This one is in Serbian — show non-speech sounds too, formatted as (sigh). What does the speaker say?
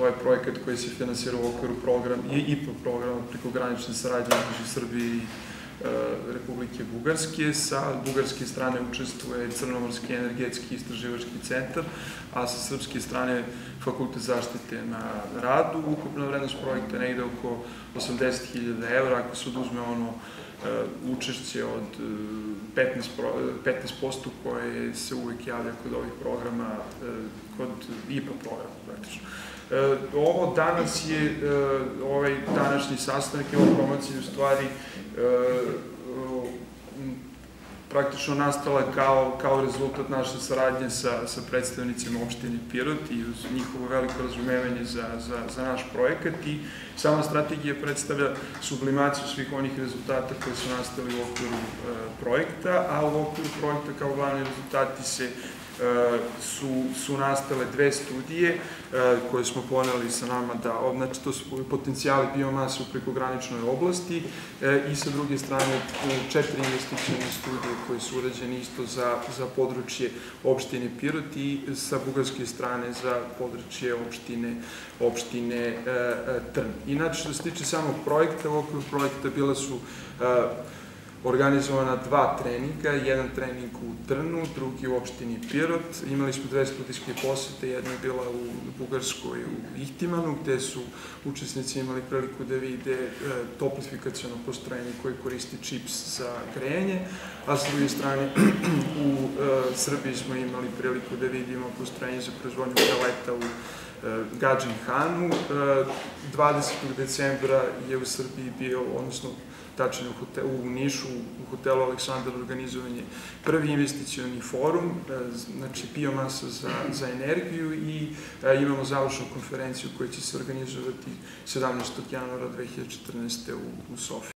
To je projekat koji se finansira u okviru programa, i IPA programa preko granične saradnje između Srbije i Republike Bugarske. Sa bugarske strane učestvuje Crnomorski energetski istraživački centar, a sa srpske strane Fakultet zaštite na radu. Ukupna vrednost projekta je negde oko 80.000 evra, ako se oduzme ono učešće od 15%, 15% koje se uvek javlja kod ovih programa, kod IPA programa praktično. Ovo danas je, ovaj današnji sastanak i ova promocija u stvari praktično nastala kao, kao rezultat naše saradnje sa, sa predstavnicima opštine Pirot i uz njihovo veliko razumevanje za, za, za naš projekat i sama strategija predstavlja sublimaciju svih onih rezultata koji su nastali u okviru e, projekta, a u okviru projekta kao glavni rezultati se su, su nastale dve studije e, koje smo poneli sa nama da, znači to su potencijali biomase u prekograničnoj oblasti e, i sa druge strane četiri investicijne studije koje su urađene isto za, za područje opštine Pirot i sa bugarske strane za područje opštine, opštine e, Trn. Inače, što se tiče samog projekta, u okviru projekta bila su organizovana dva treninga, jedan trening u Trnu, drugi u opštini Pirot. Imali smo dve studijske posete, jedna je bila u Bugarskoj u Ihtimanu, gde su učesnici imali priliku da vide e, toplifikacijono postrojenje koje koristi čips za grejanje, a s druge strane (clears throat) u e, Srbiji smo imali priliku da vidimo postrojenje za proizvodnju peleta u e, Gadžin Hanu. 20. decembra je u Srbiji bio, odnosno tačnije u, u Nišu, u hotelu Aleksandar organizovan je prvi investicioni forum, e, znači biomasa za, za energiju i e, imamo završnu konferenciju koja će se organizovati 17. januara 2014. u, u Sofiji.